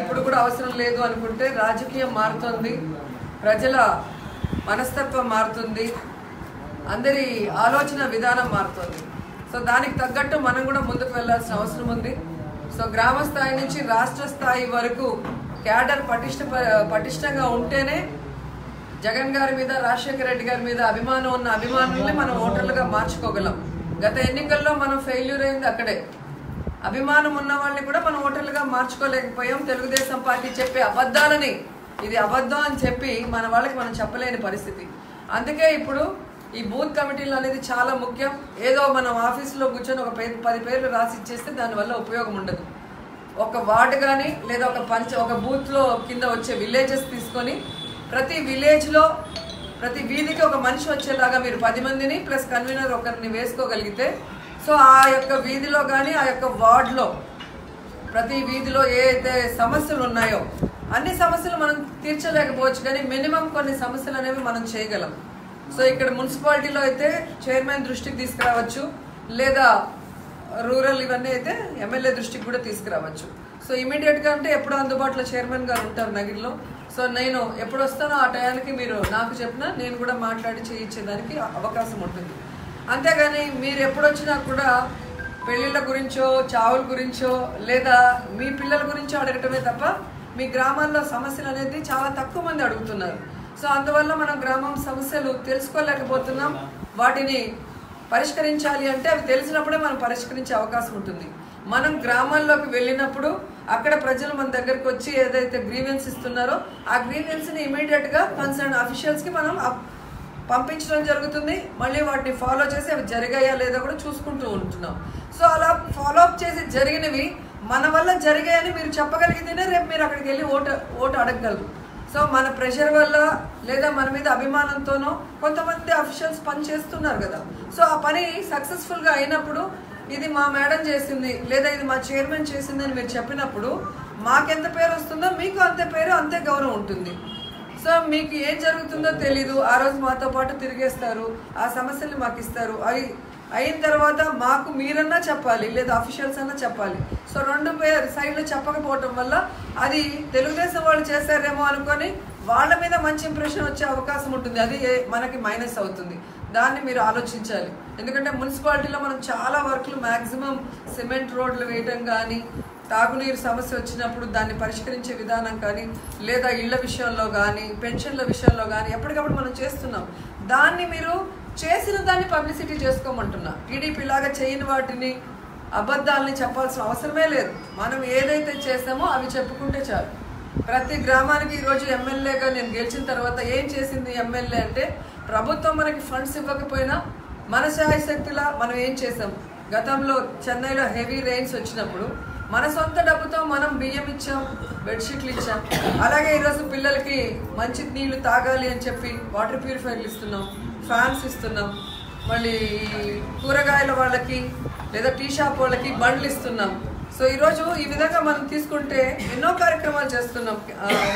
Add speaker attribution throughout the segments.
Speaker 1: ఇప్పుడు కూడా అవసరం లేదు అనుకుంటే రాజకీయం మారుతుంది ప్రజల మనస్తత్వం మారుతుంది అందరి ఆలోచన విధానం మారుతుంది. సో దానికి తగ్గట్టు మనం కూడా ముందుకు వెళ్ళాల్సిన అవసరం ఉంది. సో గ్రామ స్థాయి నుంచి రాష్ట్ర స్థాయి వరకు క్యాడర్ పటిష్ట పటిష్టంగా ఉంటేనే జగన్ గారి మీద రాజశేఖర రెడ్డి గారి మీద అభిమానం ఉన్న అభిమానుల్ని మనం ఓటర్లుగా మార్చుకోగలం. గత ఎన్నికల్లో మనం ఫెయిల్యూర్ అయింది అక్కడే. అభిమానం ఉన్న వాళ్ళని కూడా మనం ఓటర్లుగా మార్చుకోలేకపోయాం. తెలుగుదేశం పార్టీ చెప్పే అబద్ధాలని ఇది అబద్ధం అని చెప్పి మన వాళ్ళకి మనం చెప్పలేని పరిస్థితి. అందుకే ఇప్పుడు ఈ బూత్ కమిటీలు అనేది చాలా ముఖ్యం. ఏదో మనం ఆఫీసులో కూర్చొని ఒక పది పేర్లు రాసి ఇచ్చేస్తే దానివల్ల ఉపయోగం ఉండదు. ఒక వార్డు కానీ లేదా ఒక పంచ ఒక బూత్లో కింద వచ్చే విలేజెస్ తీసుకొని ప్రతి విలేజ్లో ప్రతి వీధికి ఒక మనిషి వచ్చేలాగా మీరు పది మందిని ప్లస్ కన్వీనర్ ఒకరిని వేసుకోగలిగితే సో ఆ యొక్క వీధిలో కానీ ఆ యొక్క వార్డులో ప్రతి వీధిలో ఏ అయితే సమస్యలు ఉన్నాయో అన్ని సమస్యలు మనం తీర్చలేకపోవచ్చు కానీ మినిమం కొన్ని సమస్యలు అనేవి మనం చేయగలం. సో ఇక్కడ మున్సిపాలిటీలో అయితే చైర్మన్ దృష్టికి తీసుకురావచ్చు లేదా రూరల్ ఇవన్నీ అయితే ఎమ్మెల్యే దృష్టికి కూడా తీసుకురావచ్చు. సో ఇమీడియట్గా అంటే ఎప్పుడు అందుబాటులో చైర్మన్ గారు ఉంటారు నగిరిలో. సో నేను ఎప్పుడు వస్తానో ఆ టయానికి మీరు నాకు చెప్పినా నేను కూడా మాట్లాడి చేయించేదానికి అవకాశం ఉంటుంది. అంతేగాని మీరు ఎప్పుడొచ్చినా కూడా పెళ్ళిళ్ళ గురించో చావుల గురించో లేదా మీ పిల్లల గురించో అడగటమే తప్ప మీ గ్రామాల్లో సమస్యలు అనేది చాలా తక్కువ మంది అడుగుతున్నారు. సో అందువల్ల మనం గ్రామం సమస్యలు తెలుసుకోలేకపోతున్నాం. వాటిని పరిష్కరించాలి అంటే అవి తెలిసినప్పుడే మనం పరిష్కరించే అవకాశం ఉంటుంది. మనం గ్రామాల్లోకి వెళ్ళినప్పుడు అక్కడ ప్రజలు మన దగ్గరకు వచ్చి ఏదైతే గ్రీవెన్స్ ఇస్తున్నారో ఆ గ్రీవెన్స్ని ఇమీడియట్గా కన్సర్న్ అఫీషియల్స్కి మనం పంపించడం జరుగుతుంది. మళ్ళీ వాటిని ఫాలో చేసి అవి జరిగాయా లేదా కూడా చూసుకుంటూ ఉంటున్నాం. సో అలా ఫాలో అప్ చేసి జరిగినవి మన వల్ల జరిగాయని మీరు చెప్పగలిగితేనే రేపు మీరు అక్కడికి వెళ్ళి ఓటు ఓటు అడగగలరు. సో మన ప్రెషర్ వల్ల లేదా మన మీద అభిమానంతోనో కొంతమంది అఫీషియల్స్ పని చేస్తున్నారు కదా. సో ఆ పని సక్సెస్ఫుల్గా అయినప్పుడు ఇది మా మేడం చేసింది లేదా ఇది మా చైర్మన్ చేసింది అని మీరు చెప్పినప్పుడు మాకెంత పేరు వస్తుందో మీకు అంతే పేరు అంతే గౌరవం ఉంటుంది. సో మీకు ఏం జరుగుతుందో తెలీదు. ఆ రోజు మాతో పాటు తిరిగేస్తారు. ఆ సమస్యలు మాకు ఇస్తారు. అవి అయిన తర్వాత మాకు మీరన్నా చెప్పాలి లేదా అఫీషియల్స్ అన్నా చెప్పాలి. సో రెండు పేరు సైడ్లు చెప్పకపోవటం వల్ల అది తెలుగుదేశం వాళ్ళు చేశారేమో అనుకొని వాళ్ళ మీద మంచి ఇంప్రెషన్ వచ్చే అవకాశం ఉంటుంది. అది ఏ- మనకి మైనస్ అవుతుంది. దాన్ని మీరు ఆలోచించాలి. ఎందుకంటే మున్సిపాలిటీలో మనం చాలా వర్క్లు మ్యాక్సిమం సిమెంట్ రోడ్లు వేయటం కానీ తాగునీరు సమస్య వచ్చినప్పుడు దాన్ని పరిష్కరించే విధానం కానీ లేదా ఇళ్ళ విషయంలో కానీ పెన్షన్ల విషయంలో కానీ ఎప్పటికప్పుడు మనం చేస్తున్నాం. దాన్ని మీరు చేసిన దాన్ని పబ్లిసిటీ చేసుకోమంటున్నా. టీడీపీ లాగా చేయని వాటిని అబద్ధాలని చెప్పాల్సిన అవసరమే లేదు. మనం ఏదైతే చేసామో అవి చెప్పుకుంటే చాలు. ప్రతి గ్రామానికి ఈరోజు ఎమ్మెల్యేగా నేను గెలిచిన తర్వాత ఏం చేసింది ఎమ్మెల్యే అంటే ప్రభుత్వం మనకి ఫండ్స్ ఇవ్వకపోయినా మన శాయశక్తిలా మనం ఏం చేసాం గతంలో చెన్నైలో హెవీ రెయిన్స్ వచ్చినప్పుడు మన సొంత డబ్బుతో మనం బియ్యం ఇచ్చాం బెడ్షీట్లు ఇచ్చాం. అలాగే ఈరోజు పిల్లలకి మంచి నీళ్ళు తాగాలి అని చెప్పి వాటర్ ప్యూరిఫైర్లు ఇస్తున్నాం ఫ్యాన్స్ ఇస్తున్నాం మళ్ళీ కూరగాయల వాళ్ళకి లేదా టీ షాప్ వాళ్ళకి బండ్లు ఇస్తున్నాం. సో ఈరోజు ఈ విధంగా మనం తీసుకుంటే ఎన్నో కార్యక్రమాలు చేస్తున్నాం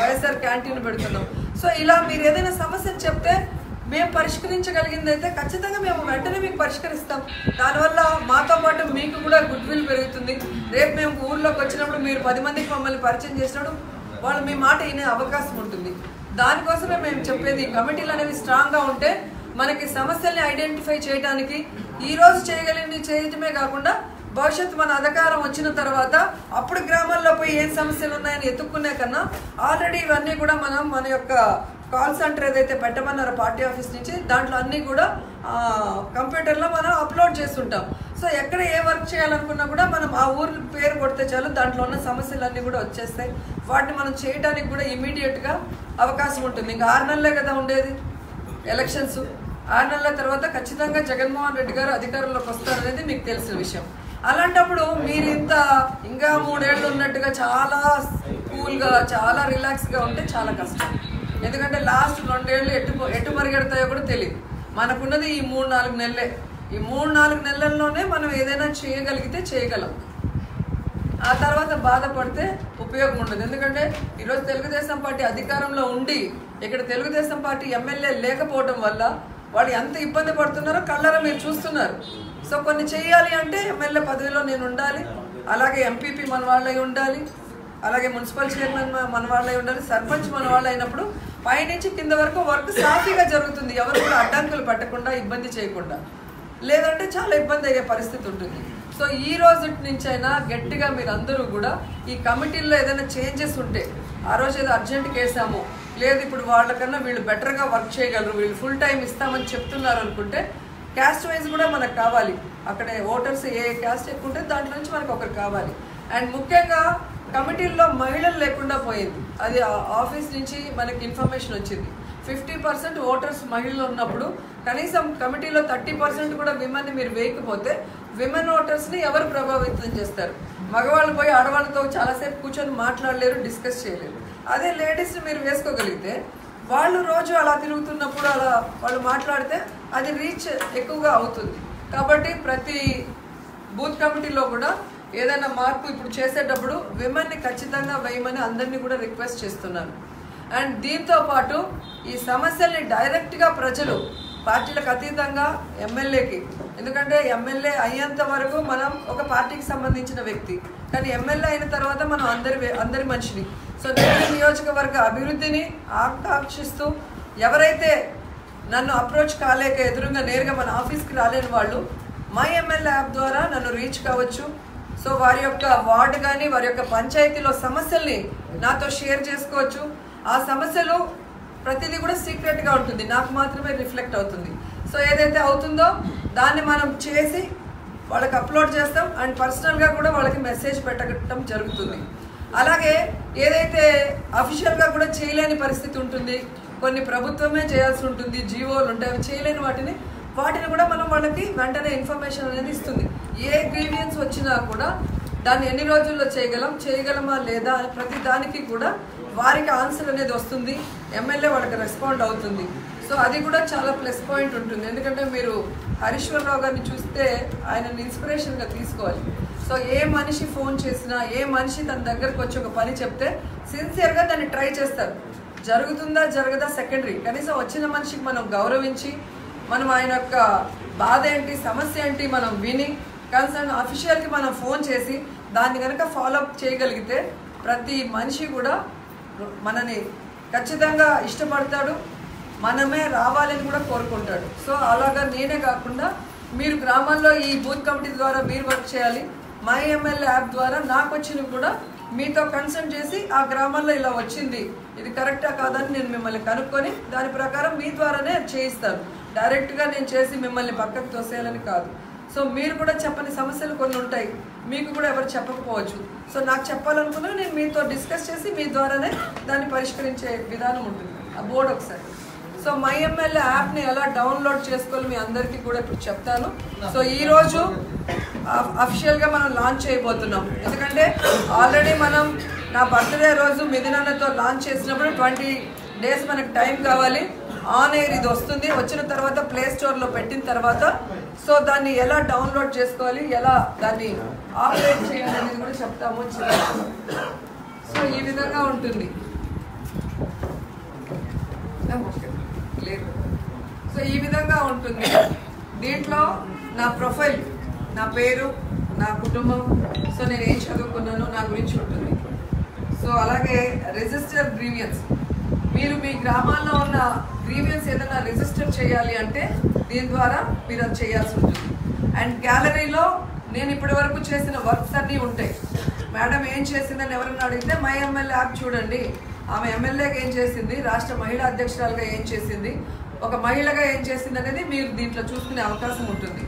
Speaker 1: వైఎస్ఆర్ క్యాంటీన్ పెడుతున్నాం. సో ఇలా మీరు ఏదైనా సమస్య చెప్తే మేము పరిష్కరించగలిగింది అయితే ఖచ్చితంగా మేము వెంటనే మీకు పరిష్కరిస్తాం. దానివల్ల మాతో పాటు మీకు కూడా గుడ్ విల్ పెరుగుతుంది. రేపు మేము ఊర్లోకి వచ్చినప్పుడు మీరు పది మందికి మమ్మల్ని పరిచయం చేసినప్పుడు వాళ్ళు మీ మాట వినే అవకాశం ఉంటుంది. దానికోసమే మేము చెప్పేది కమిటీలు అనేవి స్ట్రాంగ్గా ఉంటే మనకి సమస్యల్ని ఐడెంటిఫై చేయడానికి ఈరోజు చేయగలిగింది చేయటమే కాకుండా భవిష్యత్తు మన అధికారం వచ్చిన తర్వాత అప్పుడు గ్రామాల్లో పోయి ఏం సమస్యలు ఉన్నాయని ఎత్తుక్కునే కన్నా ఆల్రెడీ ఇవన్నీ కూడా మనం మన యొక్క కాల్ సెంటర్ ఏదైతే పెట్టమన్నారో పార్టీ ఆఫీస్ నుంచి దాంట్లో అన్నీ కూడా కంప్యూటర్లో మనం అప్లోడ్ చేస్తుంటాం. సో ఎక్కడ ఏ వర్క్ చేయాలనుకున్నా కూడా మనం ఆ ఊరు పేరు కొడితే చాలు దాంట్లో ఉన్న సమస్యలన్నీ కూడా వచ్చేస్తాయి. వాటిని మనం చేయడానికి కూడా ఇమీడియట్గా అవకాశం ఉంటుంది. ఇంకా ఆరు నెలలే కదా ఉండేది ఎలక్షన్స్. ఆరు నెలల తర్వాత ఖచ్చితంగా జగన్మోహన్ రెడ్డి గారు అధికారంలోకి వస్తారనేది మీకు తెలిసిన విషయం. అలాంటప్పుడు మీరు ఇంత ఇంకా మూడేళ్ళు ఉన్నట్టుగా చాలా కూల్గా చాలా రిలాక్స్గా ఉంటే చాలా కష్టం. ఎందుకంటే లాస్ట్ రెండేళ్ళు ఎటు ఎటు పరిగెడతాయో కూడా తెలియదు మనకున్నది ఈ మూడు నాలుగు నెలలే. ఈ మూడు నాలుగు నెలల్లోనే మనం ఏదైనా చేయగలిగితే చేయగలం. ఆ తర్వాత బాధపడితే ఉపయోగం ఉండదు. ఎందుకంటే ఈరోజు తెలుగుదేశం పార్టీ అధికారంలో ఉండి ఇక్కడ తెలుగుదేశం పార్టీ ఎమ్మెల్యే లేకపోవడం వల్ల వాళ్ళు ఎంత ఇబ్బంది పడుతున్నారో కళ్ళారా మీరు చూస్తున్నారు. సో కొన్ని చేయాలి అంటే ఎమ్మెల్యే పదవిలో నేను ఉండాలి. అలాగే ఎంపీపీ మన వాళ్ళై ఉండాలి. అలాగే మున్సిపల్ చైర్మన్ మన వాళ్ళై ఉండాలి. సర్పంచ్ మన వాళ్ళు అయినప్పుడు పైనుంచి కింద వరకు వర్క్ సాఫీగా జరుగుతుంది. ఎవరు కూడా అడ్డంకులు పెట్టకుండా ఇబ్బంది చేయకుండా. లేదంటే చాలా ఇబ్బంది అయ్యే పరిస్థితి ఉంటుంది. సో ఈ రోజు నుంచి అయినా గట్టిగా మీరు అందరూ కూడా ఈ కమిటీల్లో ఏదైనా చేంజెస్ ఉంటే ఆ రోజు ఏదో అర్జెంట్కి వేసాము లేదు ఇప్పుడు వాళ్ళకన్నా వీళ్ళు బెటర్గా వర్క్ చేయగలరు వీళ్ళు ఫుల్ టైం ఇస్తామని చెప్తున్నారు అనుకుంటే క్యాస్ట్ వైజ్ కూడా మనకు కావాలి. అక్కడ ఓటర్స్ ఏ క్యాస్ట్ ఎక్కువ ఉంటే దాంట్లో నుంచి మనకు ఒకరు కావాలి. అండ్ ముఖ్యంగా కమిటీల్లో మహిళలు లేకుండా పోయింది. అది ఆ- ఆఫీస్ నుంచి మనకి ఇన్ఫర్మేషన్ వచ్చింది. ఫిఫ్టీ పర్సెంట్ ఓటర్స్ మహిళలు ఉన్నప్పుడు కనీసం కమిటీలో థర్టీ పర్సెంట్ కూడా విమెన్ని మీరు వేయకపోతే విమెన్ ఓటర్స్ని ఎవరు ప్రభావితం చేస్తారు? మగవాళ్ళు పోయి ఆడవాళ్ళతో చాలాసేపు కూర్చొని మాట్లాడలేరు డిస్కస్ చేయలేరు. అదే లేడీస్ని మీరు వేసుకోగలిగితే వాళ్ళు రోజు అలా తిరుగుతున్నప్పుడు అలా వాళ్ళు మాట్లాడితే అది రీచ్ ఎక్కువగా అవుతుంది. కాబట్టి ప్రతి బూత్ కమిటీలో కూడా ఏదైనా మార్పు ఇప్పుడు చేసేటప్పుడు విమెన్ని ఖచ్చితంగా వేయమని అందరినీ కూడా రిక్వెస్ట్ చేస్తున్నాను. అండ్ దీంతో పాటు ఈ సమస్యల్ని డైరెక్ట్గా ప్రజలు పార్టీలకు అతీతంగా ఎమ్మెల్యేకి ఎందుకంటే ఎమ్మెల్యే అయ్యేంత వరకు మనం ఒక పార్టీకి సంబంధించిన వ్యక్తి కానీ ఎమ్మెల్యే అయిన తర్వాత మనం అందరి అందరి మనిషిని. సో నేను నియోజకవర్గ అభివృద్ధిని ఆకాంక్షిస్తూ ఎవరైతే నన్ను అప్రోచ్ కాలేక ఎదురుగా నేరుగా మన ఆఫీస్కి రాలేని వాళ్ళు మై ఎమ్మెల్యే యాప్ ద్వారా నన్ను రీచ్ కావచ్చు. సో వారి యొక్క వార్డు కానీ వారి యొక్క పంచాయతీలో సమస్యల్ని నాతో షేర్ చేసుకోవచ్చు. ఆ సమస్యలు ప్రతిదీ కూడా సీక్రెట్గా ఉంటుంది. నాకు మాత్రమే రిఫ్లెక్ట్ అవుతుంది. సో ఏదైతే అవుతుందో దాన్ని మనం చేసి వాళ్ళకి అప్లోడ్ చేస్తాం. అండ్ పర్సనల్గా కూడా వాళ్ళకి మెసేజ్ పెట్టడం జరుగుతుంది. అలాగే ఏదైతే అఫీషియల్గా కూడా చేయలేని పరిస్థితి ఉంటుంది కొన్ని ప్రభుత్వమే చేయాల్సి ఉంటుంది జీవోలు ఉంటాయి చేయలేని వాటిని వాటిని కూడా మనం వాళ్ళకి వెంటనే ఇన్ఫర్మేషన్ అనేది ఇస్తుంది. ఏ గ్రీవియన్స్ వచ్చినా కూడా దాన్ని ఎన్ని రోజుల్లో చేయగలం చేయగలమా లేదా అని ప్రతి దానికి కూడా వారికి ఆన్సర్ అనేది వస్తుంది. ఎమ్మెల్యే వాళ్ళకి రెస్పాండ్ అవుతుంది. సో అది కూడా చాలా ప్లస్ పాయింట్ ఉంటుంది. ఎందుకంటే మీరు హరీశ్వరరావు గారిని చూస్తే ఆయనని ఇన్స్పిరేషన్గా తీసుకోవాలి. సో ఏ మనిషి ఫోన్ చేసినా ఏ మనిషి తన దగ్గరకు వచ్చి ఒక పని చెప్తే సిన్సియర్గా దాన్ని ట్రై చేస్తారు. జరుగుతుందా జరగదా సెకండరీ కనీసం వచ్చిన మనిషికి మనం గౌరవించి మనం ఆయన యొక్క బాధ ఏంటి సమస్య ఏంటి మనం విని కన్సర్న్ అఫీషియల్కి మనం ఫోన్ చేసి దాన్ని కనుక ఫాలోఅప్ చేయగలిగితే ప్రతి మనిషి కూడా మనని ఖచ్చితంగా ఇష్టపడతాడు మనమే రావాలని కూడా కోరుకుంటాడు. సో అలాగా నేనే కాకుండా మీరు గ్రామాల్లో ఈ బూత్ కమిటీ ద్వారా మీరు వర్క్ చేయాలి మై ఎమ్మెల్యే యాప్ ద్వారా నాకు వచ్చినవి కూడా మీతో కన్సల్ట్ చేసి ఆ గ్రామాల్లో ఇలా వచ్చింది ఇది కరెక్టా కాదని నేను మిమ్మల్ని కనుక్కొని దాని ప్రకారం మీ ద్వారానే చేయిస్తాను. డైరెక్ట్గా నేను చేసి మిమ్మల్ని పక్కకు తోసేయాలని కాదు. సో మీరు కూడా చెప్పని సమస్యలు కొన్ని ఉంటాయి. మీకు కూడా ఎవరు చెప్పకపోవచ్చు. సో నాకు చెప్పాలనుకున్నా నేను మీతో డిస్కస్ చేసి మీ ద్వారానే దాన్ని పరిష్కరించే విధానం ఉంటుంది. ఆ బోర్డు ఒకసారి. సో మై ఎమ్మెల్యే యాప్ని ఎలా డౌన్లోడ్ చేసుకోవాలి మీ అందరికీ కూడా ఇప్పుడు చెప్తాను. సో ఈరోజు అఫిషియల్గా మనం లాంచ్ చేయబోతున్నాం. ఎందుకంటే ఆల్రెడీ మనం నా బర్త్డే రోజు మిథునన్నతో లాంచ్ చేసినప్పుడు ట్వంటీ డేస్ మనకు టైం కావాలి. ఆన్ ఎయిర్ ఇది వస్తుంది. వచ్చిన తర్వాత ప్లే స్టోర్లో పెట్టిన తర్వాత సో దాన్ని ఎలా డౌన్లోడ్ చేసుకోవాలి ఎలా దాన్ని ఆపరేట్ చేయాలి అనేది కూడా చెప్తాము సో ఈ విధంగా ఉంటుంది. లేదు. సో ఈ విధంగా ఉంటుంది. దీంట్లో నా ప్రొఫైల్ నా పేరు నా కుటుంబం సో నేను ఏం చదువుకున్నాను నా గురించి ఉంటుంది. సో అలాగే రిజిస్టర్ గ్రీవియన్స్. మీరు మీ గ్రామాల్లో ఉన్న గ్రీవియన్స్ ఏదైనా రిజిస్టర్ చేయాలి అంటే దీని ద్వారా మీరు అది చేయాల్సి ఉంటుంది. అండ్ గ్యాలరీలో నేను ఇప్పటి వరకు చేసిన వర్క్స్ అన్నీ ఉంటాయి. మేడం ఏం చేసిందని ఎవరన్నా అడిగితే మై ఎమ్మెల్యే యాప్ చూడండి. ఆమె ఎమ్మెల్యేగా ఏం చేసింది? రాష్ట్ర మహిళా అధ్యక్షురాలుగా ఏం చేసింది? ఒక మహిళగా ఏం చేసింది అనేది మీరు దీంట్లో చూసుకునే అవకాశం ఉంటుంది.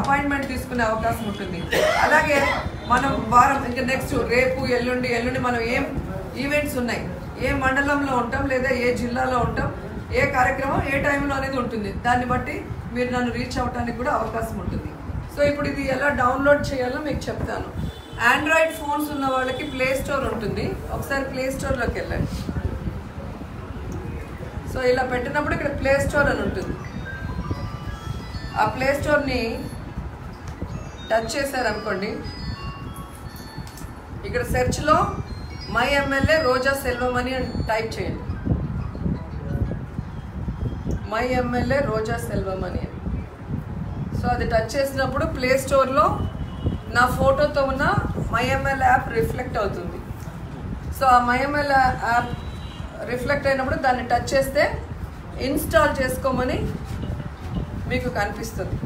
Speaker 1: అపాయింట్మెంట్ తీసుకునే అవకాశం ఉంటుంది. అలాగే మనం వారం ఇంకా నెక్స్ట్ రేపు ఎల్లుండి ఎల్లుండి మనం ఏం ఈవెంట్స్ ఉన్నాయి? ఏ మండలంలో ఉంటాం లేదా ఏ జిల్లాలో ఉంటాం ఏ కార్యక్రమం ఏ టైంలో అనేది ఉంటుంది. దాన్ని బట్టి మీరు నన్ను రీచ్ అవ్వడానికి కూడా అవకాశం ఉంటుంది. సో ఇప్పుడు ఇది ఎలా డౌన్లోడ్ చేయాలో మీకు చెప్తాను. ఆండ్రాయిడ్ ఫోన్స్ ఉన్న వాళ్ళకి ప్లే స్టోర్ ఉంటుంది. ఒకసారి ప్లే స్టోర్లోకి వెళ్ళండి. సో ఇలా పెట్టినప్పుడు ఇక్కడ ప్లే స్టోర్ అని ఉంటుంది. ఆ ప్లే స్టోర్ని టచ్ చేశారనుకోండి. ఇక్కడ సెర్చ్లో మై ఎమ్మెల్యే రోజా సెల్వం అని టైప్ చేయండి. మై ఎమ్మెల్యే రోజా సెల్వం అని. సో అది టచ్ చేసినప్పుడు ప్లే స్టోర్లో నా ఫోటోతో ఉన్న మై ఎమ్మెల్యే యాప్ రిఫ్లెక్ట్ అవుతుంది. సో ఆ మై ఎమ్మెల్యే యాప్ రిఫ్లెక్ట్ అయినప్పుడు దాన్ని టచ్ చేస్తే ఇన్స్టాల్ చేసుకోమని మీకు కనిపిస్తుంది.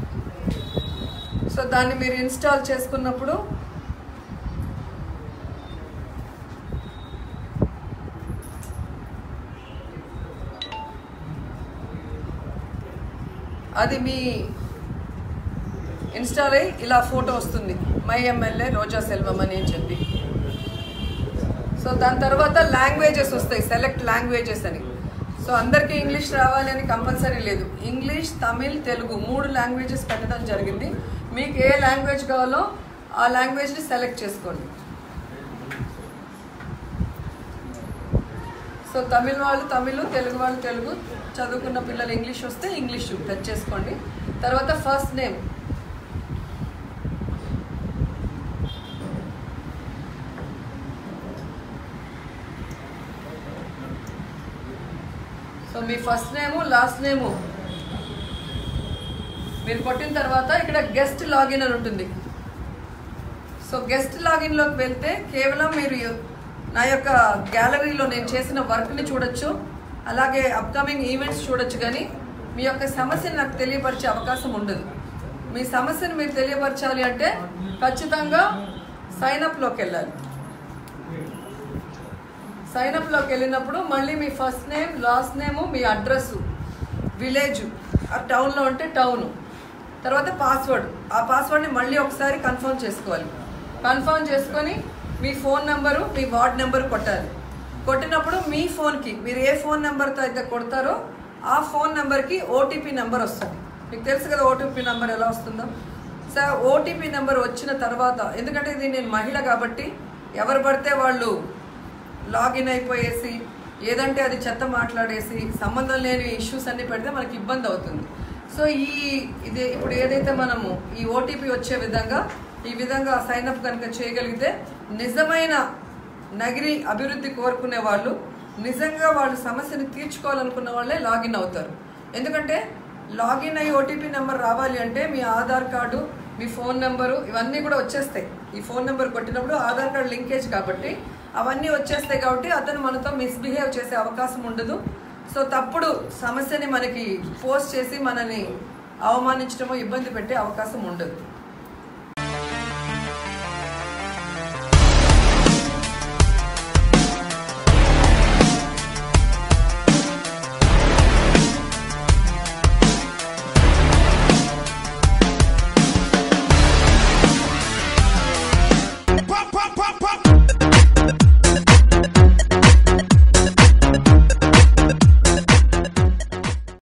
Speaker 1: సో దాన్ని మీరు ఇన్స్టాల్ చేసుకున్నప్పుడు అది మీ ఇన్స్టాల్ అయి ఇలా ఫోటో వస్తుంది. మై ఎమ్మెల్యే రోజా సెల్వం అని అని చెప్పి. సో దాని తర్వాత లాంగ్వేజెస్ వస్తాయి. సెలెక్ట్ లాంగ్వేజెస్ అని. సో అందరికీ ఇంగ్లీష్ రావాలి అని కంపల్సరీ లేదు. ఇంగ్లీష్ తమిళ్ తెలుగు మూడు లాంగ్వేజెస్ పెట్టడం జరిగింది. మీకు ఏ లాంగ్వేజ్ కావాలో ఆ లాంగ్వేజ్ని సెలెక్ట్ చేసుకోండి. సో తమిళ వాళ్ళు తమిళ్ తెలుగు వాళ్ళు తెలుగు. చదువుకున్న పిల్లలు ఇంగ్లీష్ వస్తే ఇంగ్లీష్ టచ్ చేసుకోండి. తర్వాత ఫస్ట్ నేమ్. సో మీ ఫస్ట్ నేము లాస్ట్ నేము. మీరు కొట్టిన తర్వాత ఇక్కడ గెస్ట్ లాగిన్ అని ఉంటుంది. సో గెస్ట్ లాగిన్లోకి వెళ్తే కేవలం మీరు నా యొక్క గ్యాలరీలో నేను చేసిన వర్క్ని చూడొచ్చు. అలాగే అప్కమింగ్ ఈవెంట్స్ చూడొచ్చు కానీ మీ యొక్క సమస్యను నాకు తెలియపరిచే అవకాశం ఉండదు. మీ సమస్యను మీరు తెలియపరచాలి అంటే ఖచ్చితంగా సైనప్లోకి వెళ్ళాలి. సైనప్లోకి వెళ్ళినప్పుడు మళ్ళీ మీ ఫస్ట్ నేమ్ లాస్ట్ నేము మీ అడ్రస్ విలేజ్ ఆ టౌన్లో ఉంటే టౌను తర్వాత పాస్వర్డ్ ఆ పాస్వర్డ్ని మళ్ళీ ఒకసారి కన్ఫర్మ్ చేసుకోవాలి. కన్ఫర్మ్ చేసుకొని మీ ఫోన్ నెంబరు మీ వార్డ్ నెంబర్ కొట్టాలి. కొట్టినప్పుడు మీ ఫోన్కి మీరు ఏ ఫోన్ నెంబర్తో అయితే కొడతారో ఆ ఫోన్ నెంబర్కి ఓటీపీ నెంబర్ వస్తుంది. మీకు తెలుసు కదా ఓటీపీ నెంబర్ ఎలా వస్తుందో? సార్ ఓటీపీ నెంబర్ వచ్చిన తర్వాత ఎందుకంటే ఇది నేను మహిళ కాబట్టి ఎవరు పడితే వాళ్ళు లాగిన్ అయిపోయేసి ఏదంటే అది చెత్త మాట్లాడేసి సంబంధం లేని ఇష్యూస్ అన్ని పెడితే మనకి ఇబ్బంది అవుతుంది. సో ఈ ఇది ఇప్పుడు ఏదైతే మనము ఈ ఓటీపీ వచ్చే విధంగా ఈ విధంగా సైన్అప్ కనుక చేయగలిగితే నిజమైన నగిరి అభివృద్ధి కోరుకునే వాళ్ళు నిజంగా వాళ్ళు సమస్యను తీర్చుకోవాలనుకున్న వాళ్ళే లాగిన్ అవుతారు. ఎందుకంటే లాగిన్ అయ్యి ఓటీపీ నెంబర్ రావాలి అంటే మీ ఆధార్ కార్డు మీ ఫోన్ నెంబరు ఇవన్నీ కూడా వచ్చేస్తాయి. ఈ ఫోన్ నెంబర్ కొట్టినప్పుడు ఆధార్ కార్డు లింకేజ్ కాబట్టి అవన్నీ వచ్చేస్తాయి కాబట్టి అతను మనతో మిస్బిహేవ్ చేసే అవకాశం ఉండదు. సో తప్పుడు సమస్యని మనకి పోస్ట్ చేసి మనని అవమానించడమో ఇబ్బంది పెట్టే అవకాశం ఉండదు.